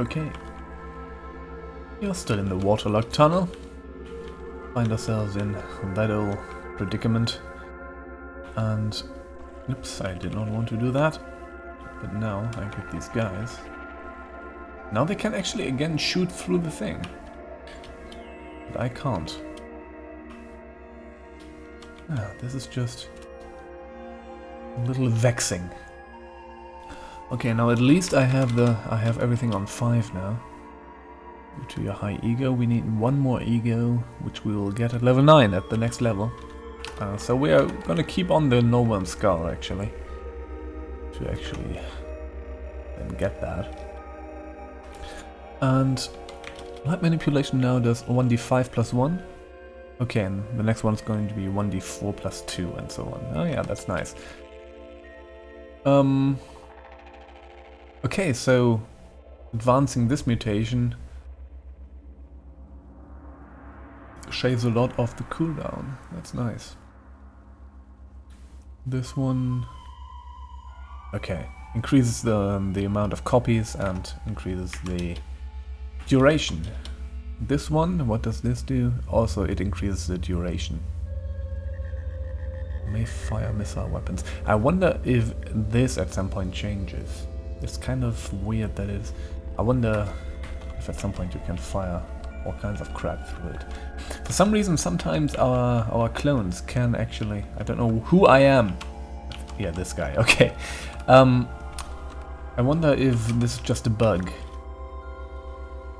Okay. You're still in the waterlogged tunnel. Find ourselves in that old predicament. And... Oops, I did not want to do that. But now I get these guys. Now they can actually again shoot through the thing. But I can't. Ah, this is just a little vexing. Okay, now at least I have the I have everything on five now. Due to your high ego, we need one more ego, which we will get at level 9 at the next level. Uh, so we are gonna keep on the Novum Skull actually. To actually then get that. And light manipulation now does 1d5 plus 1. Okay, and the next one's going to be 1d4 plus 2 and so on. Oh yeah, that's nice. Um, okay, so advancing this mutation shaves a lot off the cooldown. That's nice. This one... Okay, increases the, um, the amount of copies and increases the duration. This one, what does this do? Also, it increases the duration. May fire missile weapons. I wonder if this at some point changes. It's kind of weird that is. I wonder if at some point you can fire all kinds of crap through it. For some reason, sometimes our our clones can actually. I don't know who I am. Yeah, this guy. Okay. Um, I wonder if this is just a bug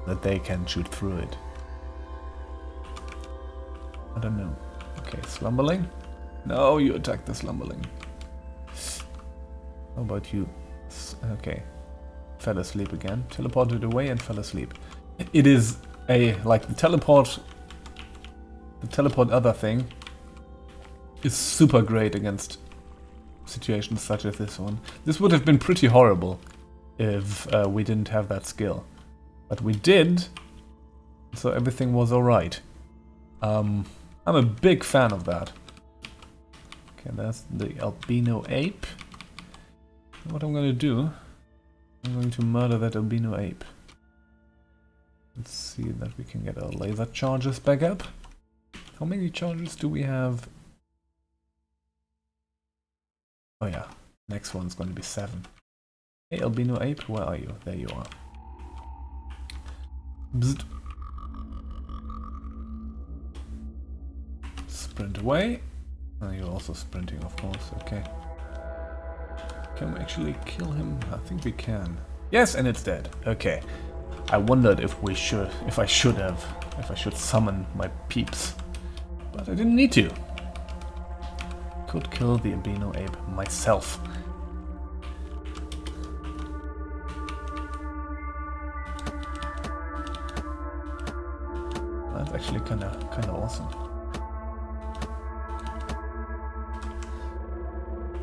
that they can shoot through it. I don't know. Okay, Slumberling. No, you attack the Slumberling. How about you? Okay. Fell asleep again. Teleported away and fell asleep. It is a, like, the teleport... The teleport other thing is super great against situations such as this one. This would have been pretty horrible if uh, we didn't have that skill. But we did, so everything was alright. Um, I'm a big fan of that. Okay, that's the albino ape. What I'm gonna do, I'm going to murder that albino ape. Let's see that we can get our laser charges back up. How many charges do we have? Oh yeah, next one's going to be seven. Hey albino ape, where are you? There you are. Bzzt. Sprint away. Oh, you're also sprinting, of course. Okay. Can we actually kill him? I think we can. Yes, and it's dead. Okay. I wondered if we should, if I should have, if I should summon my peeps. But I didn't need to. Could kill the albino ape myself. That's actually kind of kind of awesome.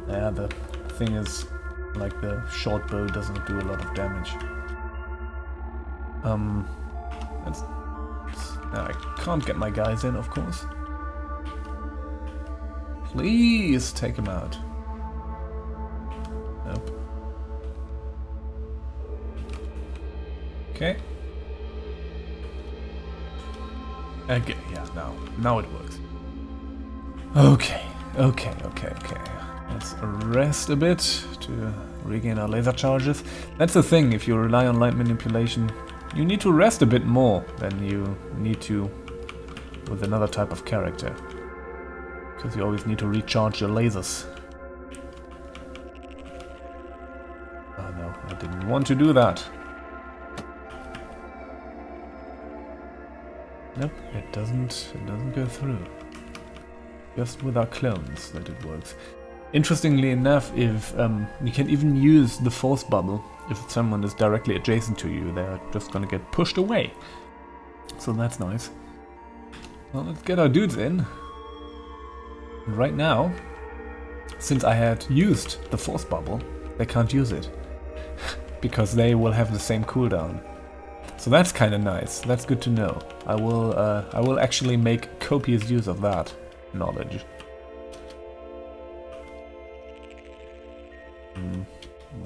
Yeah, the thing is, like the short bow doesn't do a lot of damage. Um, it's, I can't get my guys in, of course. Please take him out. Nope. Okay. Okay, yeah, now, now it works. Okay, okay, okay, okay. Let's rest a bit to regain our laser charges. That's the thing, if you rely on light manipulation, you need to rest a bit more than you need to with another type of character. Because you always need to recharge your lasers. Oh no, I didn't want to do that. Nope, it doesn't it doesn't go through. Just with our clones that it works. Interestingly enough, if um, you can even use the force bubble if someone is directly adjacent to you, they're just gonna get pushed away. So that's nice. Well, let's get our dudes in. right now, since I had used the force bubble, they can't use it. because they will have the same cooldown. So that's kind of nice. That's good to know. I will uh, I will actually make copious use of that knowledge.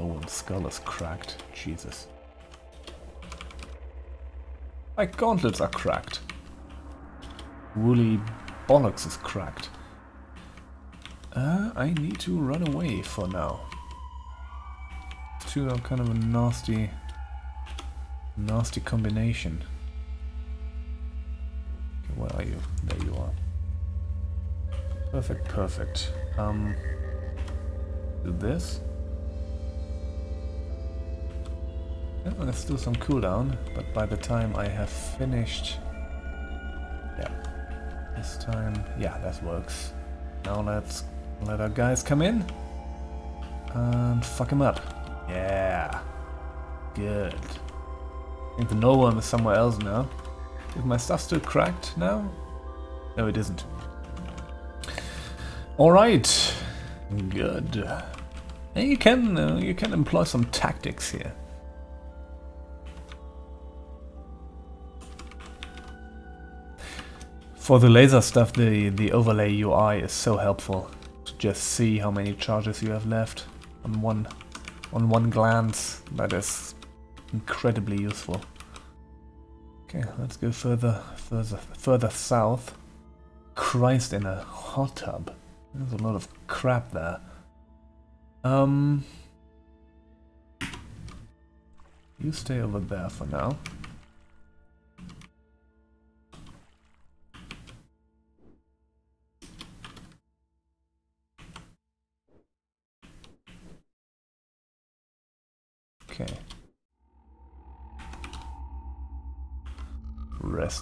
No skull is cracked. Jesus. My gauntlets are cracked. Woolly bollocks is cracked. Uh, I need to run away for now. Two are kind of a nasty, nasty combination. Okay, where are you? There you are. Perfect, perfect. Um, do this. Let's do some cooldown, but by the time I have finished... Yeah, this time... Yeah, that works. Now let's let our guys come in and fuck him up. Yeah, good. I think the no one is somewhere else now. Is my stuff still cracked now? No, it isn't. All right, good. And you can uh, you can employ some tactics here. For the laser stuff, the, the overlay UI is so helpful. To just see how many charges you have left on one on one glance. That is incredibly useful. Okay, let's go further further further south. Christ in a hot tub. There's a lot of crap there. Um You stay over there for now.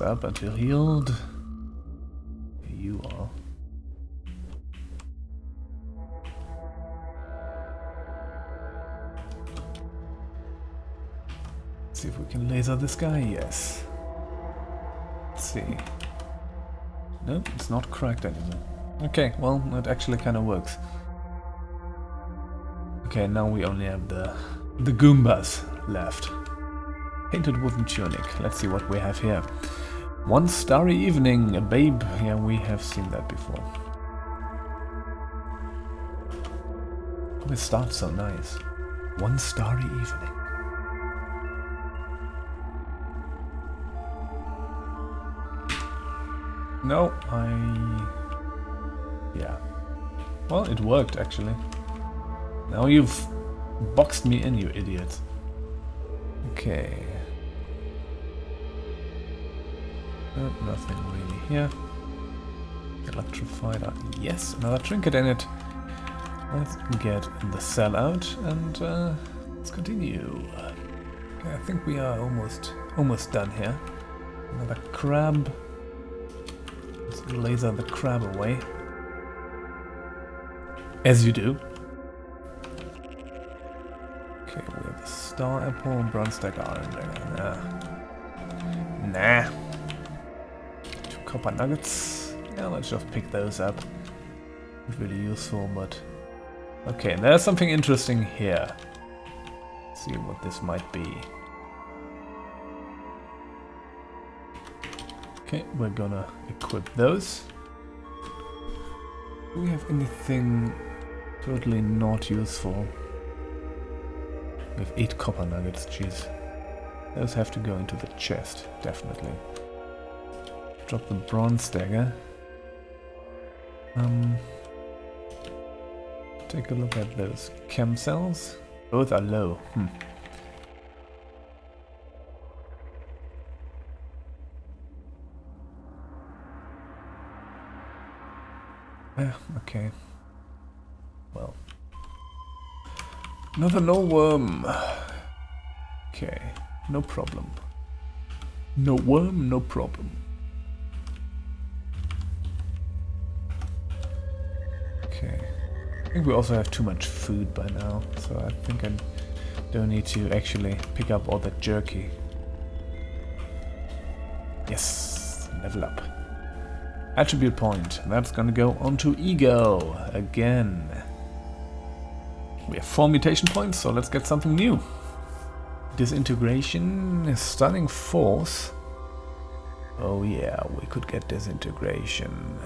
Up until healed. You are. Let's see if we can laser this guy. Yes. Let's see. No, it's not cracked anymore. Okay, well, that actually kind of works. Okay, now we only have the the Goombas left. Painted wooden tunic. Let's see what we have here. One starry evening, a babe. Yeah, we have seen that before. It starts so nice. One starry evening. No, I... Yeah. Well, it worked, actually. Now you've boxed me in, you idiot. Okay. Uh, nothing really here. Electrified. Uh, yes, another trinket in it. Let's get the cell out and uh, let's continue. Okay, I think we are almost almost done here. Another crab. Let's laser the crab away. As you do. Okay, we have the star apple and bronze stack iron Nah. Nah. Copper nuggets. Yeah, let's just pick those up. Not really useful, but... Okay, there's something interesting here. Let's see what this might be. Okay, we're gonna equip those. Do we have anything totally not useful? We have eight copper nuggets, jeez. Those have to go into the chest, definitely. Drop the bronze dagger. Um, take a look at those chem cells. Both are low. Hmm. Yeah, okay. Well. Another knollworm. Okay, no problem. Knollworm, no problem. I think we also have too much food by now, so I think I don't need to actually pick up all that jerky. Yes, level up. Attribute point. That's gonna go onto ego again. We have four mutation points, so let's get something new. Disintegration, stunning force. Oh yeah, we could get disintegration.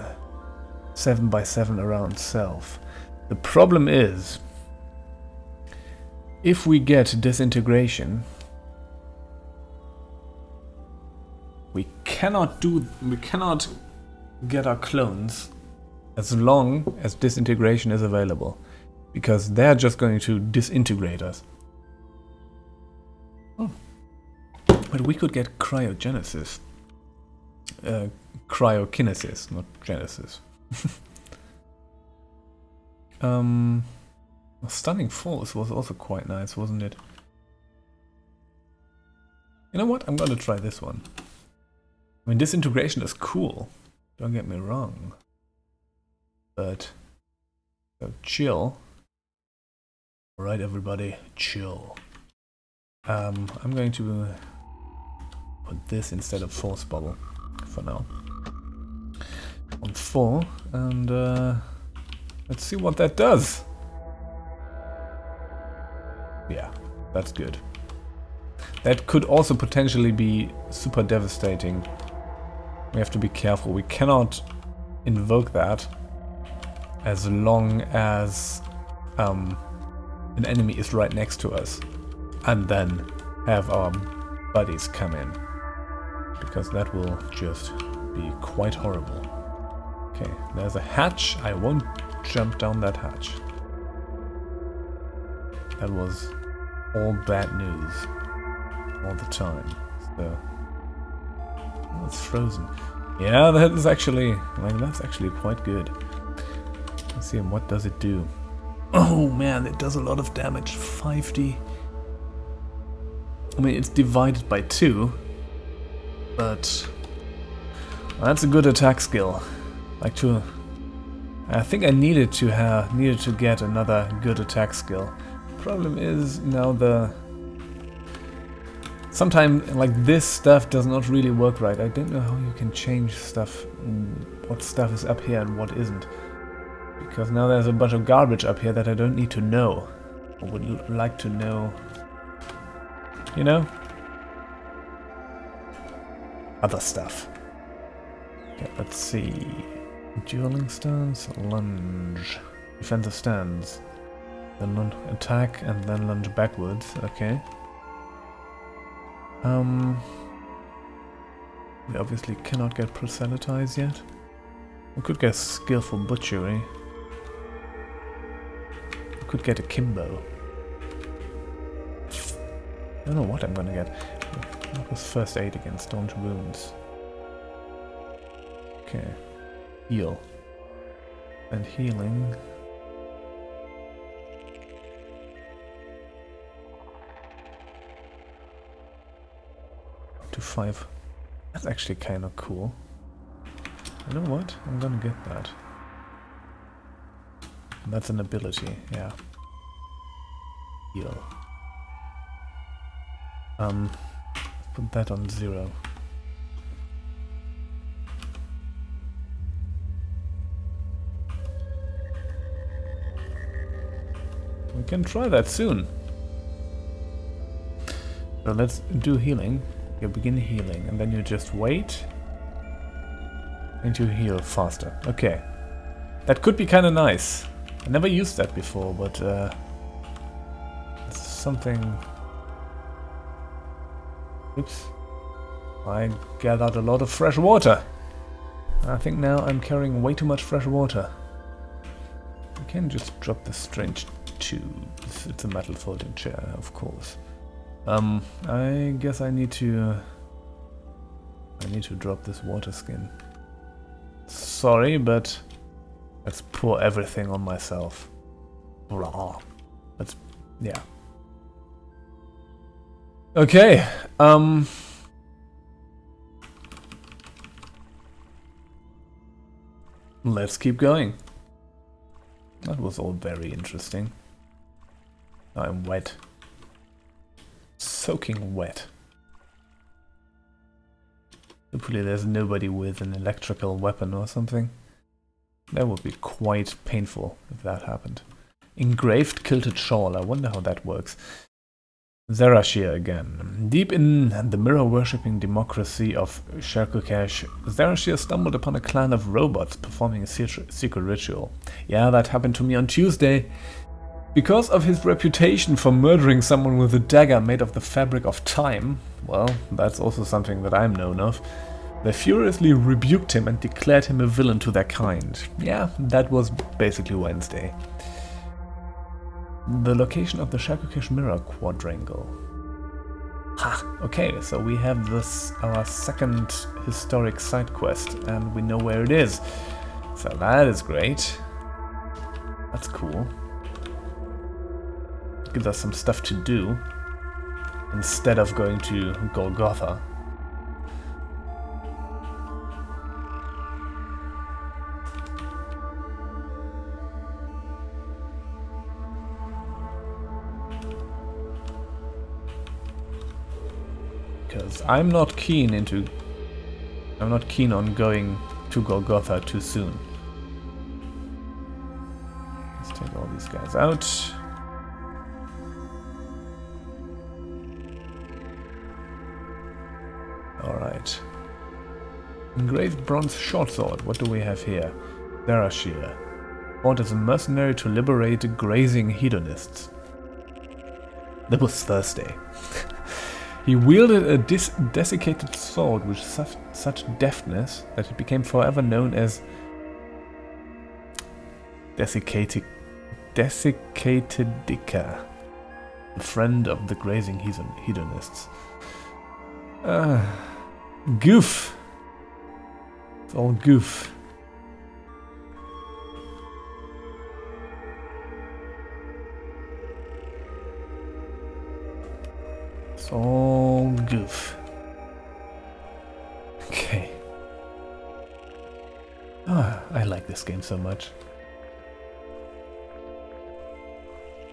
7 by 7 around self. The problem is, if we get disintegration, we cannot do we cannot get our clones as long as disintegration is available because they're just going to disintegrate us. Oh. But we could get cryogenesis. Uh, cryokinesis, not genesis. um, stunning force was also quite nice, wasn't it? You know what? I'm gonna try this one. I mean, disintegration is cool. Don't get me wrong. But, so chill. Alright, everybody, chill. Um, I'm going to put this instead of force bubble for now. On four, and uh, let's see what that does. Yeah, that's good. That could also potentially be super devastating. We have to be careful. We cannot invoke that as long as um, an enemy is right next to us and then have our buddies come in because that will just be quite horrible. Okay, there's a hatch. I won't jump down that hatch. That was all bad news all the time. So oh, it's frozen. Yeah, that is actually like that's actually quite good. Let's see what does it do. Oh man, it does a lot of damage. 5D. I mean, it's divided by two, but that's a good attack skill. Like to, I think I needed to have needed to get another good attack skill. Problem is now the Sometimes, like, this stuff does not really work right. I don't know how you can change stuff, what stuff is up here and what isn't. Because now there's a bunch of garbage up here that I don't need to know. Or would like to know. You know? Other stuff. Okay, let's see. Dueling stance, lunge. Defensive stance. Then attack and then lunge backwards. Okay. Um, we obviously cannot get proselytize yet. We could get skillful butchery. We could get Akimbo. I don't know what I'm gonna get. What was first aid against staunch wounds? Okay. Heal. And healing. to 5. That's actually kind of cool. You know what? I'm gonna get that. That's an ability, yeah. Heal. Um, put that on zero. Can try that soon. So let's do healing. You begin healing, and then you just wait. And you heal faster. Okay. That could be kind of nice. I never used that before, but uh, it's something... Oops. I gathered a lot of fresh water. I think now I'm carrying way too much fresh water. I can just drop the strange It's a metal folding chair, of course. Um, I guess I need to... I need to drop this water skin. Sorry, but let's pour everything on myself. Blah. Let's... yeah. Okay, um... Let's keep going. That was all very interesting. I'm wet soaking wet. Hopefully there's nobody with an electrical weapon or something. That would be quite painful if that happened. Engraved kilted shawl, I wonder how that works. Zarashir again. Deep in the mirror-worshipping democracy of Sherkukesh, Zarashir stumbled upon a clan of robots performing a secret ritual. Yeah, that happened to me on Tuesday. Because of his reputation for murdering someone with a dagger made of the fabric of time, well, that's also something that I'm known of, They furiously rebuked him and declared him a villain to their kind. Yeah, that was basically Wednesday. The location of the Shakukesh Mirror Quadrangle. Ha! Okay, so we have this our second historic side quest, and we know where it is. So that is great. That's cool. Gives us some stuff to do instead of going to Golgotha. Because I'm not keen into... I'm not keen on going to Golgotha too soon. Let's take all these guys out. Engraved bronze short sword. What do we have here? Darashir. Fought as a mercenary to liberate grazing hedonists. That was Thursday. he wielded a desiccated sword with such, such deftness that it became forever known as Desiccated Dessiccatedica, the friend of the grazing hedonists. Uh, goof. It's all goof. It's all goof. Okay. Ah, I like this game so much.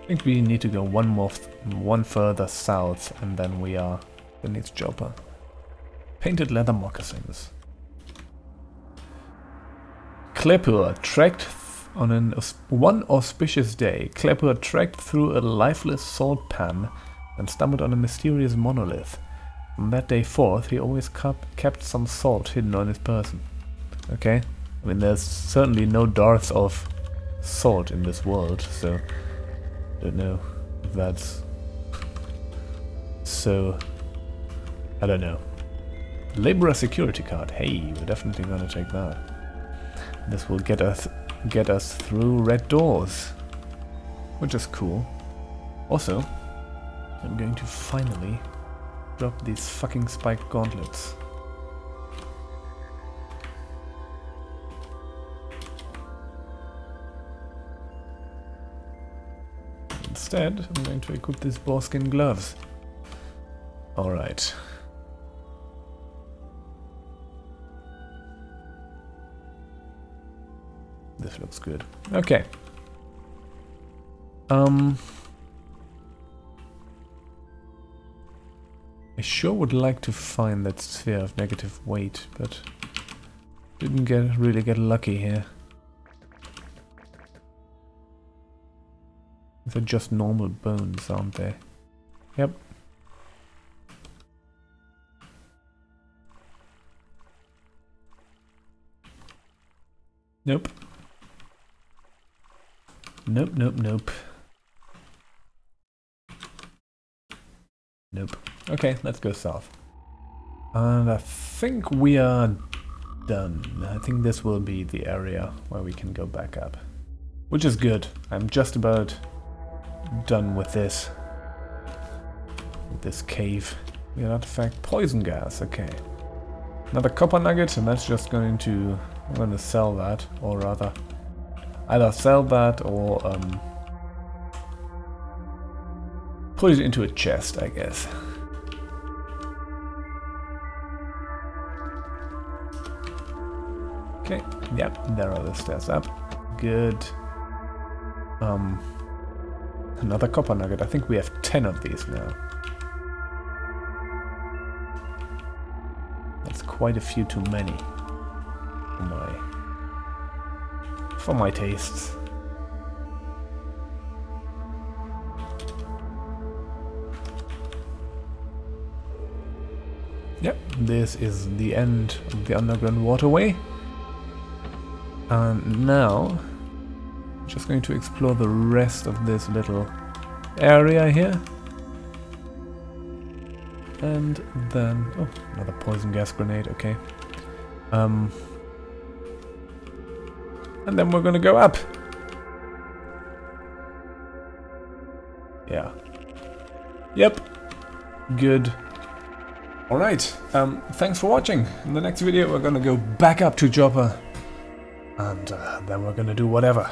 I think we need to go one more, one further south, and then we are the beneath Joppa. Painted leather moccasins. Klepur trekked on an one auspicious day. Klepur trekked through a lifeless salt pan and stumbled on a mysterious monolith. From that day forth, he always kept some salt hidden on his person. Okay? I mean, there's certainly no dearth of salt in this world, so don't know if that's so. I don't know. Laborer security card. Hey, we're definitely gonna take that. This will get us get us through red doors, which is cool. Also, I'm going to finally drop these fucking spiked gauntlets. Instead, I'm going to equip these boarskin gloves. Alright. This looks good. Okay. Um... I sure would like to find that sphere of negative weight, but didn't get really get lucky here. They're just normal bones, aren't they? Yep. Nope. Nope, nope, nope. Nope. Okay, let's go south. And I think we are done. I think this will be the area where we can go back up. Which is good. I'm just about done with this. With this cave. We got artifact poison gas, okay. Another copper nugget, and that's just going to... I'm going to sell that, or rather... Either sell that, or... Um, put it into a chest, I guess. Okay, yep, there are the stairs up. Good. Um, Another copper nugget. I think we have 10 of these now. That's quite a few too many. For my... For my tastes. Yep, this is the end of the underground waterway. And now just going to explore the rest of this little area here. And then... Oh, another poison gas grenade, okay. Um, and then we're gonna go up. Yeah. Yep. Good. Alright, um, thanks for watching. In the next video we're gonna go back up to Joppa. And uh, then we're gonna do whatever.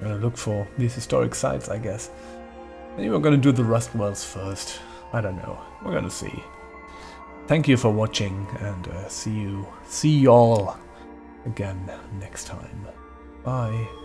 We're gonna look for these historic sites, I guess. Maybe we're gonna do the Rust Wells first. I don't know. We're gonna see. Thank you for watching, and uh, see you, see y'all again next time. Bye.